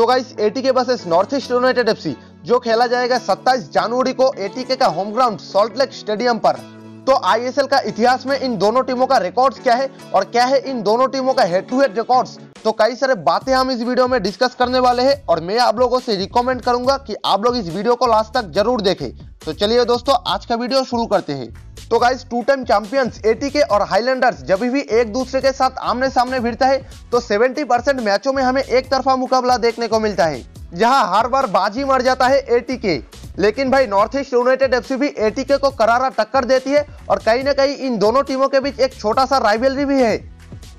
तो guys ATK versus North East United FC जो खेला जाएगा 27 जनवरी को एटीके का home ground Salt Lake stadium पर। तो आईएसएल का इतिहास में इन दोनों टीमों का रिकॉर्ड्स क्या है और क्या है इन दोनों टीमों का हेड टू हेड रिकॉर्ड्स तो कई सारे बातें हम इस वीडियो में डिस्कस करने वाले हैं और मैं आप लोगों से रिकमेंड करूँगा कि आप लोग इस वीडियो को लास्ट तक ज़रूर देखें। तो चलिए दोस्तों, आज का वीडियो शुरू करते हैं। तो guys two time champions ATK और हाईलैंडर्स जब भी एक दूसरे के साथ आमने सामने भिड़ता है तो 70 परसेंट मैचों में हमें एक तरफा मुकाबला देखने को मिलता है। जहाँ हर बार बाजी मर जाता है एटीके लेकिन भाई नॉर्थ ईस्ट यूनाइटेड एफसी भी एटीके को करारा टक्कर देती है और कहीं ना कहीं इन दोनों टीमों के बीच एक छोटा सा राइवलरी भी है।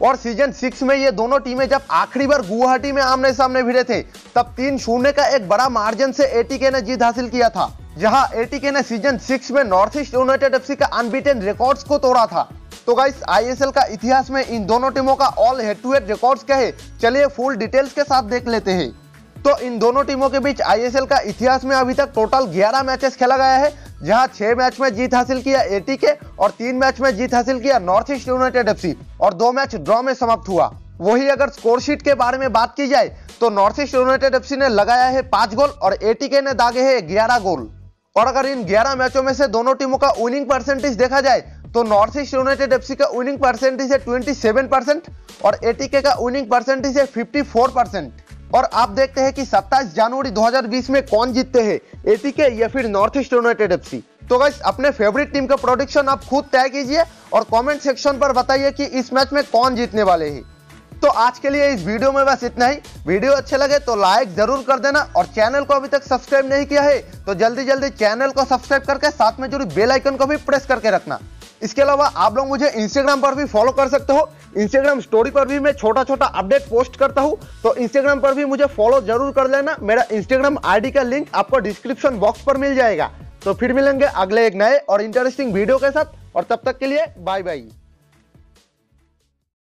और सीज़न सिक्स में ये दोनों टीमें जब आखिरी बार गुवाहाटी में आमने सामने भिड़े थे, तब तीन शून्य का एक बड़ा मार्जिन से एटीके ने जीत हासिल किया था। जहाँ एटीके ने सीज़न सिक्स में नॉर्थ ईस्ट यूनाइटेड एफसी का अनबीटेन रिकॉर्ड्स को तोड़ा था। तो गाइस आईएसएल का इतिहास में इन दोनों टीमों का all head to head records क्या है, चलिए फुल डिटेल्स के साथ देख लेते हैं। तो इन दोनों टीमों के बीच आईएसएल का इतिहास में अभी तक टोटल 11 मैचेस खेला गया है, जहाँ छह मैच में जीत हासिल किया एटीके और तीन मैच में जीत हासिल किया नॉर्थ ईस्ट यूनाइटेड एफसी, और दो मैच ड्रॉ में समाप्त हुआ। वही अगर स्कोर शीट के बारे में बात की जाए तो नॉर्थ ईस्ट यूनाइटेड एफसी ने लगाया है पाँच गोल और एटीके ने दागे है ग्यारह गोल। और अगर इन 11 मैचों में से दोनों टीमों का विनिंग परसेंटेज देखा जाए तो नॉर्थ ईस्ट यूनाइटेड एफसी का विनिंग परसेंटेज है 27 परसेंट और एटीके का विनिंग परसेंटेज है 54 परसेंट और आप देखते हैं कि 27 जनवरी 2020 में कौन जीतते हैं एटीके या फिर नॉर्थ ईस्ट यूनाइटेड एफसी तो गाइस अपने फेवरेट टीम का प्रोडिक्शन आप खुद तय कीजिए और कमेंट सेक्शन पर बताइए कि इस मैच में कौन जीतने वाले हैं। तो आज के लिए इस वीडियो में बस इतना ही। वीडियो अच्छे लगे तो लाइक ज़रूर कर देना और चैनल को अभी तक सब्सक्राइब नहीं किया है तो जल्दी जल्दी चैनल को सब्सक्राइब करके साथ में जुड़ी बेल आइकन को भी प्रेस करके रखना। इसके अलावा आप लोग मुझे इंस्टाग्राम पर भी फॉलो कर सकते हो। इंस्टाग्राम स्टोरी पर भी मैं छोटा छोटा अपडेट पोस्ट करता हूँ तो इंस्टाग्राम पर भी मुझे फॉलो ज़रूर कर लेना। मेरा इंस्टाग्राम आईडी का लिंक आपको डिस्क्रिप्शन बॉक्स पर मिल जाएगा। तो फिर मिलेंगे अगले एक नए और इंटरेस्टिंग वीडियो के साथ, और तब तक के लिए बाय बाय